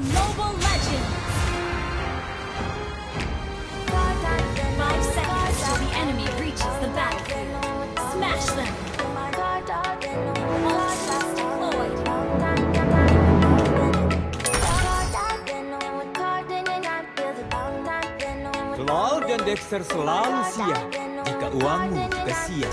Mobile Legends! Five seconds till the enemy reaches the dan Dexter selalu siap jika uangmu juga siap.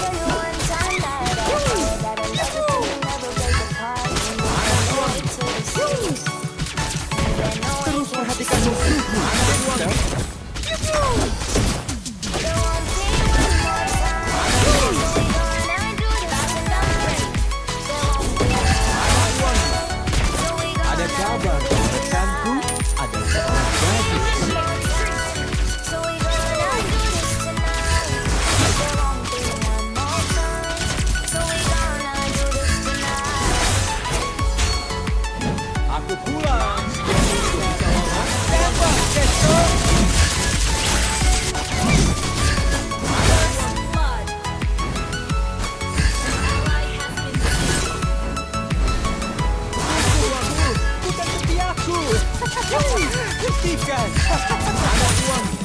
These guys! I got one!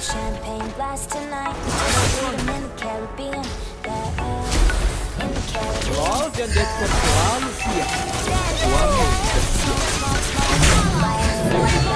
champagne glass tonight. I'm in the Caribbean. Yeah, uh, in the Caribbean. Lol, denn jetzt kommt Plan 4. One, two, three.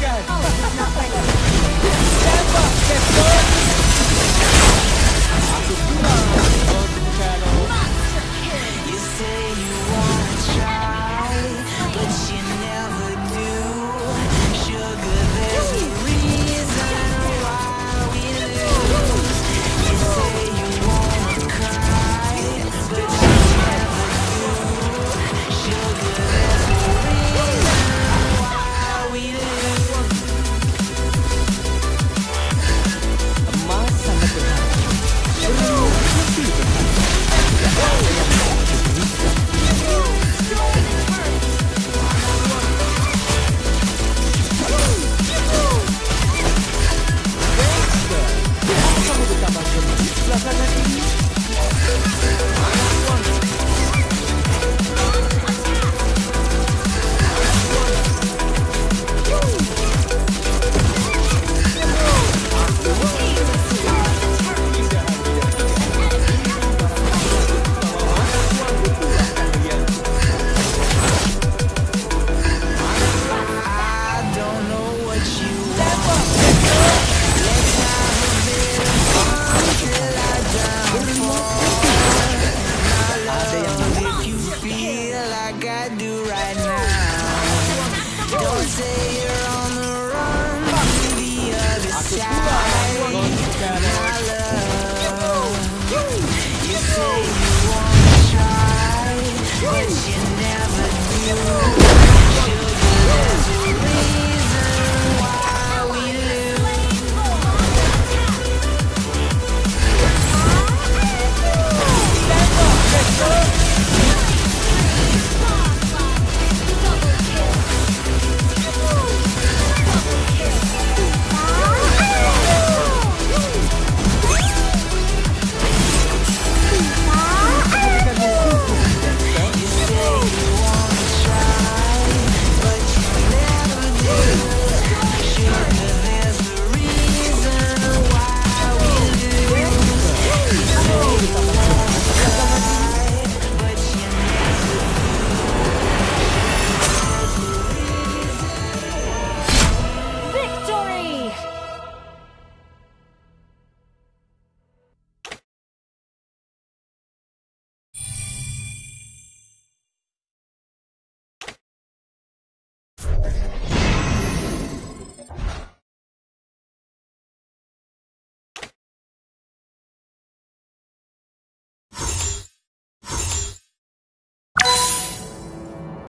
guys. Oh, say